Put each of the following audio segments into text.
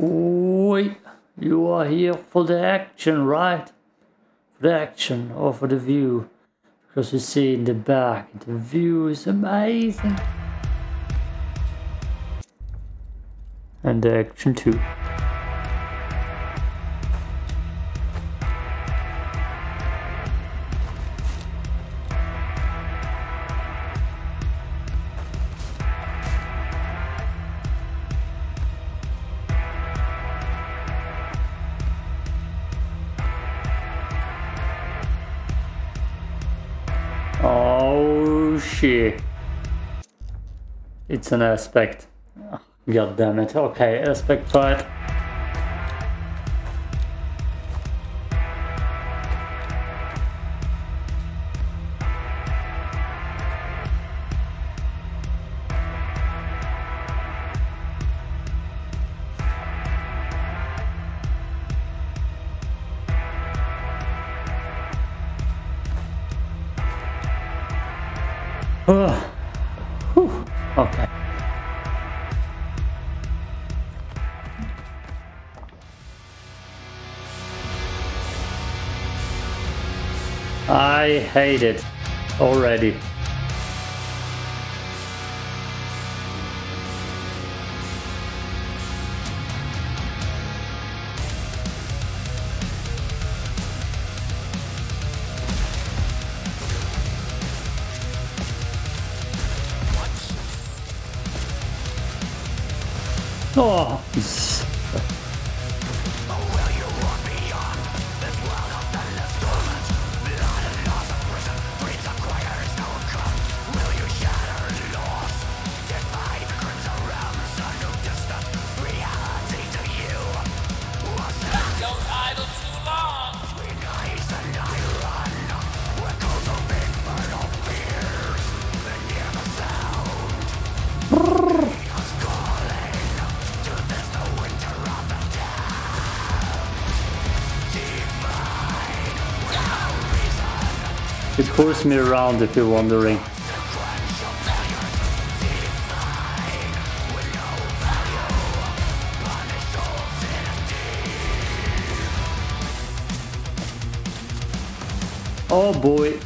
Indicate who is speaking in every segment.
Speaker 1: Oi, you are here for the action, right? For the action or for the view? Because you see in the back, the view is amazing. And the action too. It's an aspect. God damn it. Okay, aspect fight. Hate it already. Oh. It pulls me around if you're wondering. Oh boy.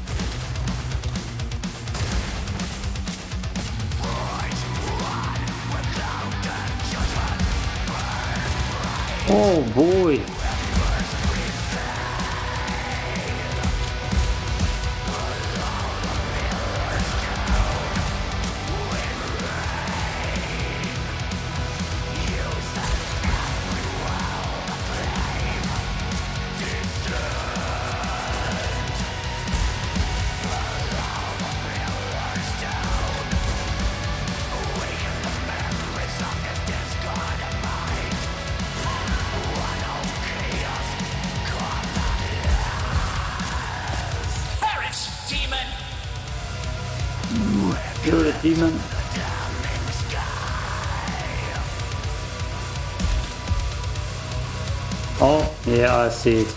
Speaker 1: Yeah, I see it.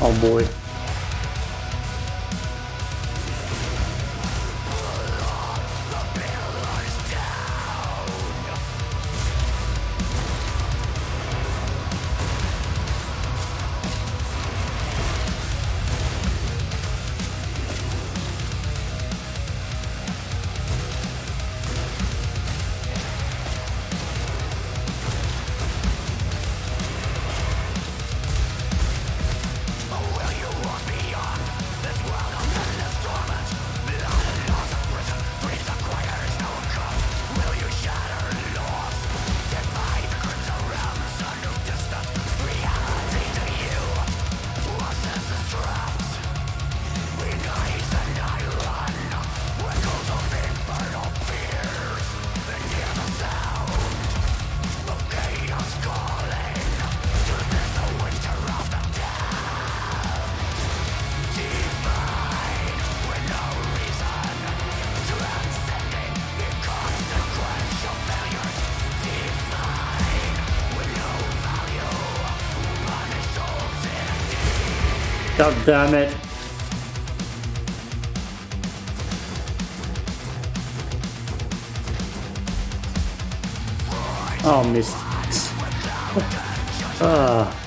Speaker 1: Oh boy. God damn it. Oh, missed. Ah.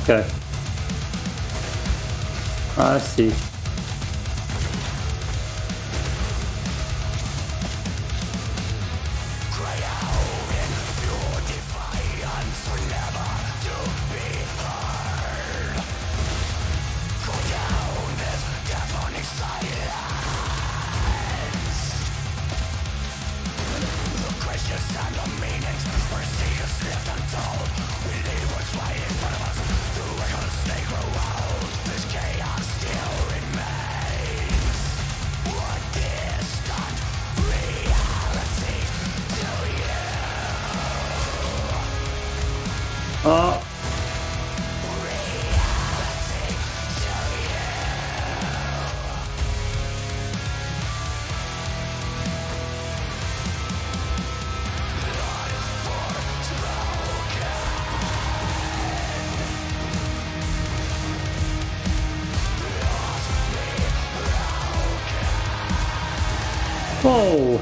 Speaker 1: Okay. I see. Uou!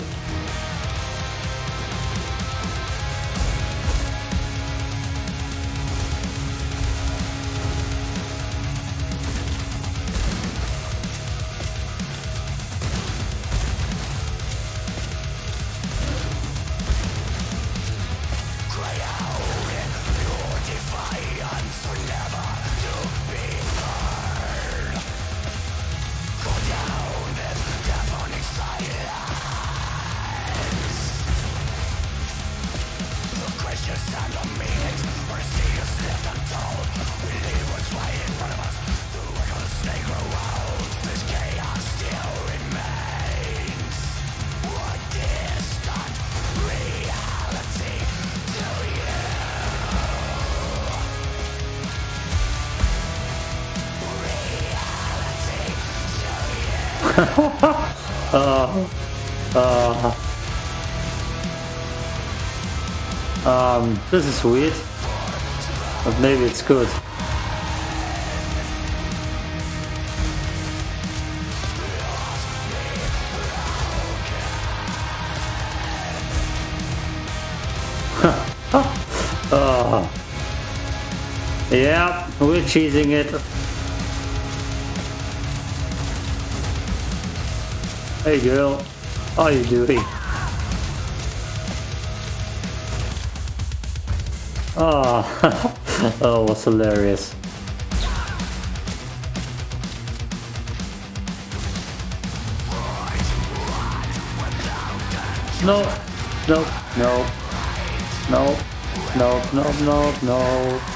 Speaker 1: Uh, um, this is weird, but maybe it's good. uh, yeah, we're cheesing it. Hey girl, how are you doing? Ah, oh, that was hilarious. No, no, no, no, no, no, no, no.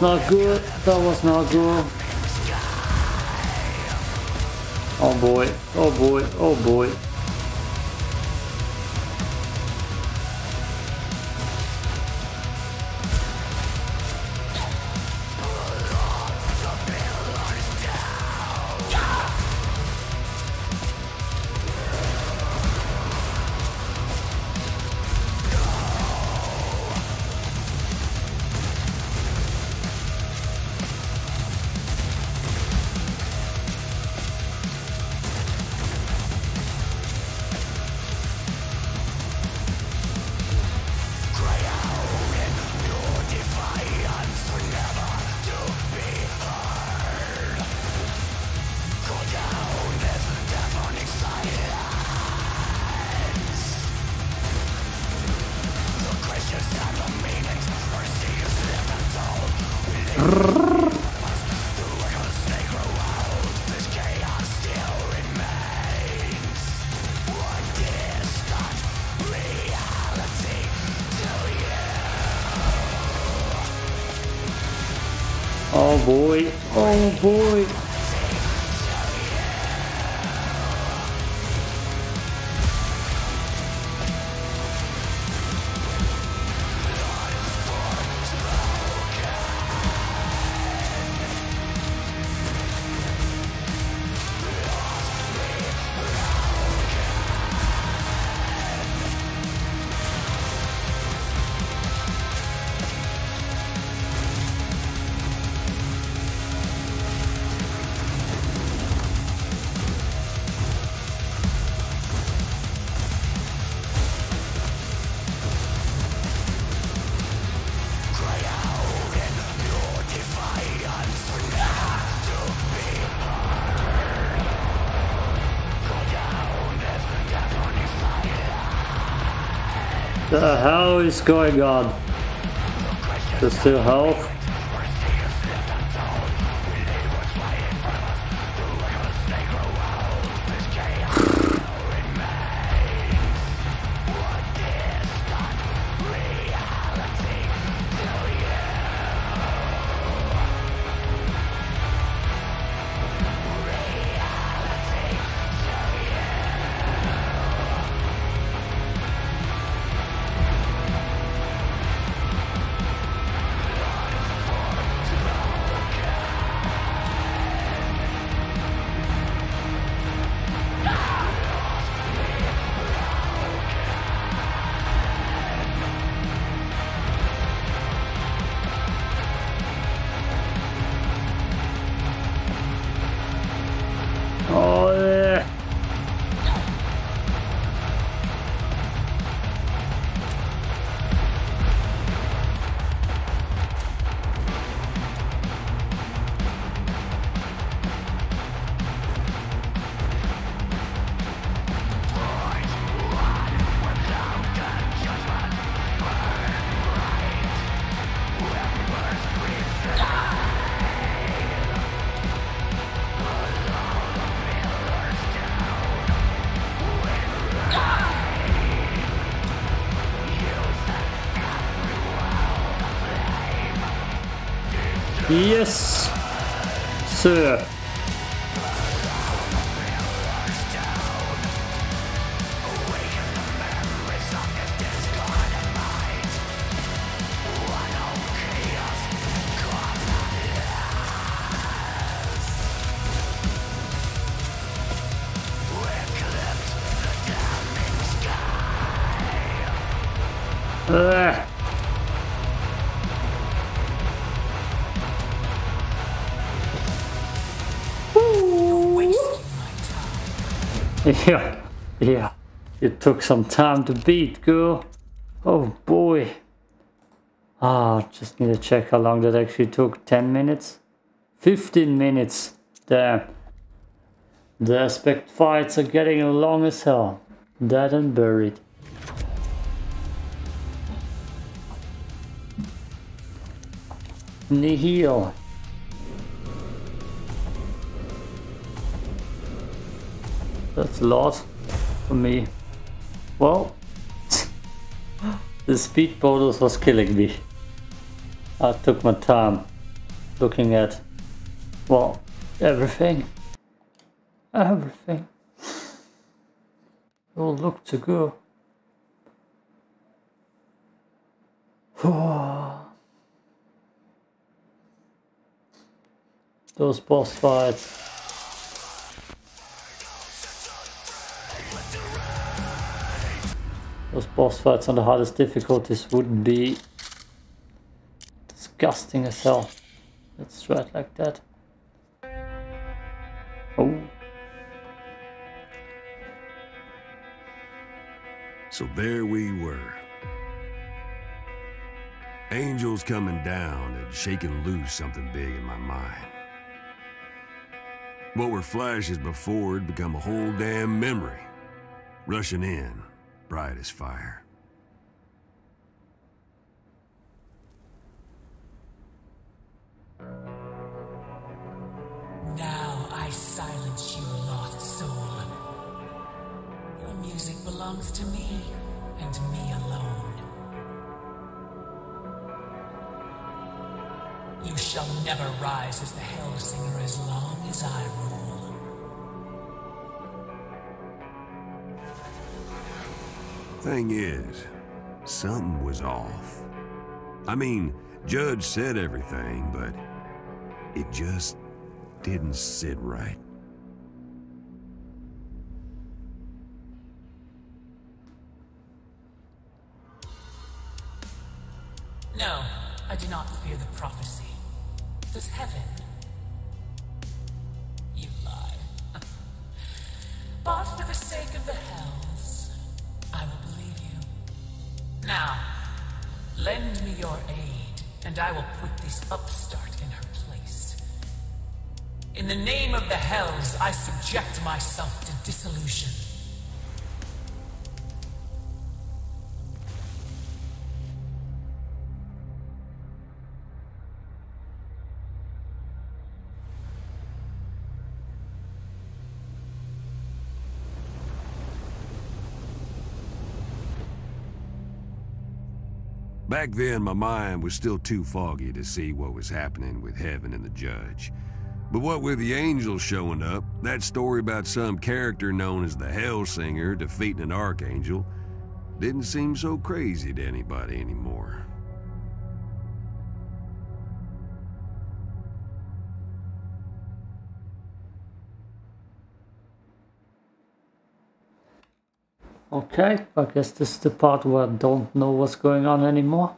Speaker 1: Was not good. That was not good. Oh boy. Oh boy. Oh boy. The hell is going on? Just still health? Yes, sir.
Speaker 2: Took some time to beat, girl. Oh boy. Ah, just need to check how long that actually took. 10 minutes? 15 minutes. Damn. The aspect fights are getting long as hell. Dead and buried. Nihil. That's a lot for me. Well, the speed bonus was killing me. I took my time looking at, well, everything. Everything. All look to go. Those boss fights. Those boss fights on the hardest difficulties would be disgusting as hell. Let's try it like that. Oh.
Speaker 3: So there we were. Angels coming down and shaking loose something big in my mind. What were flashes before had become a whole damn memory. Rushing in, bright as fire.
Speaker 4: Now I silence you, lost soul. Your music belongs to me, and me alone. You shall never rise as the Hellsinger as long as I rule.
Speaker 3: Thing is, something was off. I mean, Judge said everything, but it just didn't sit right.
Speaker 4: Now, lend me your aid, and I will put this upstart in her place. In the name of the hells, I subject myself to dissolution.
Speaker 3: Back then, my mind was still too foggy to see what was happening with Heaven and the Judge. But what with the angels showing up, that story about some character known as the Hellsinger defeating an archangel didn't seem so crazy to anybody anymore.
Speaker 2: Okay, I guess this is the part where I don't know what's going on anymore.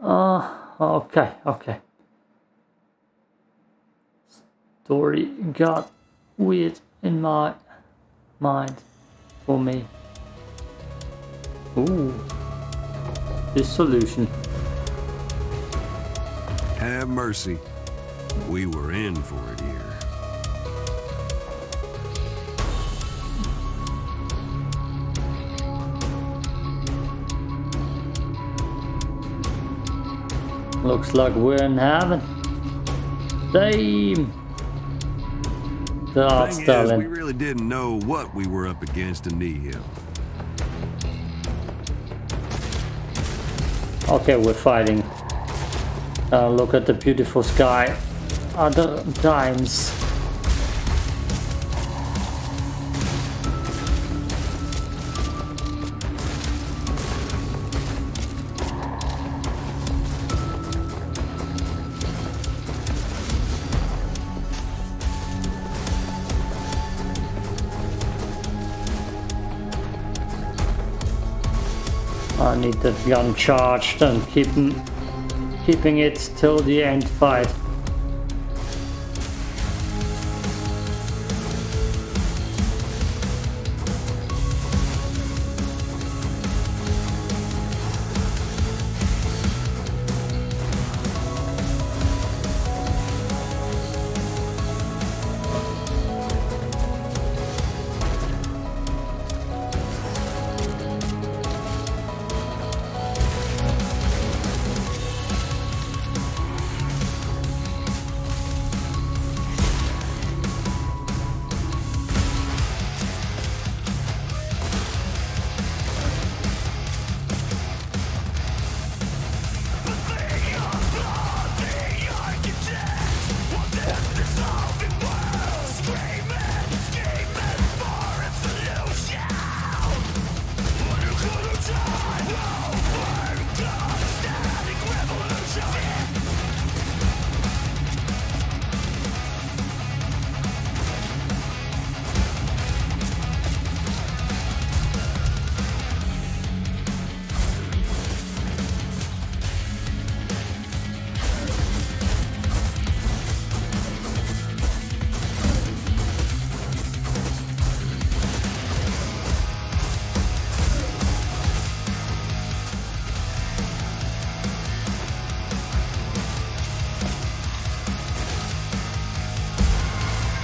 Speaker 2: Uh, okay, okay. Story got weird in my mind for me. Ooh, Dissolution.
Speaker 3: Have mercy. We were in for it here.
Speaker 2: Looks like we're in heaven. Damn.
Speaker 3: Thing is, we really didn't know what we were up against in Nihil.
Speaker 2: Okay, we're fighting. Uh, look at the beautiful sky. Other times. I need that gun charged and keeping keeping it till the end fight.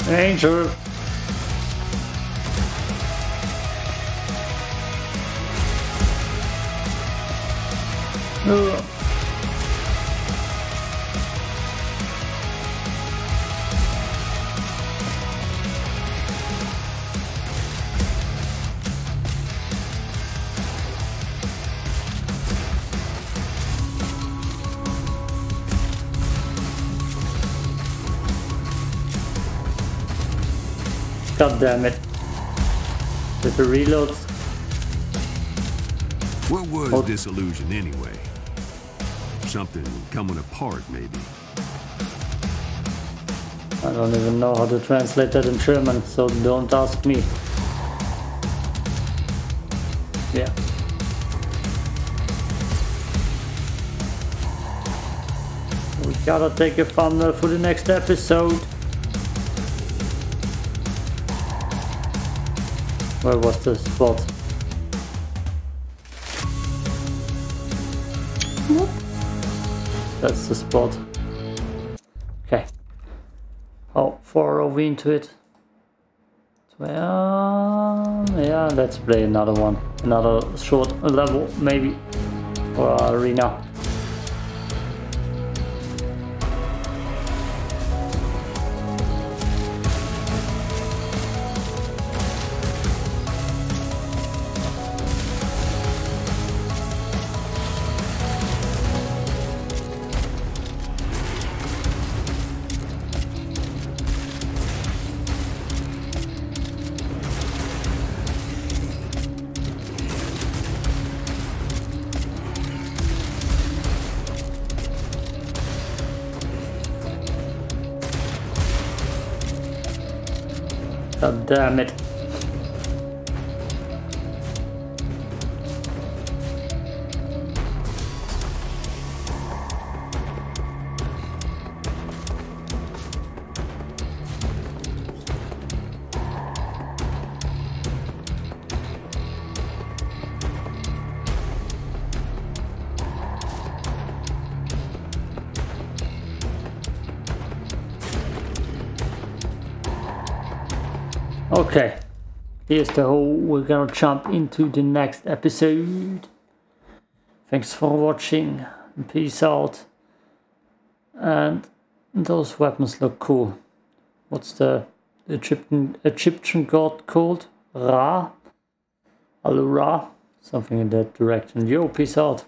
Speaker 2: Angel. Ugh. Damn it. With the reload.
Speaker 3: What was
Speaker 2: Oh.
Speaker 3: dissolution anyway? Something coming apart, maybe.
Speaker 2: I don't even know how to translate that in German, so don't ask me. Yeah. We gotta take a thumbnail for the next episode. Where was the spot? That's the spot. Okay. How far are we into it? Well, yeah, let's play another one. Another short level, maybe. Or arena. God damn it. Okay, here's the hole. We're gonna jump into the next episode. Thanks for watching. Peace out. And those weapons look cool. What's the Egyptian Egyptian god called? Ra? Alura? Something in that direction. Yo, peace out.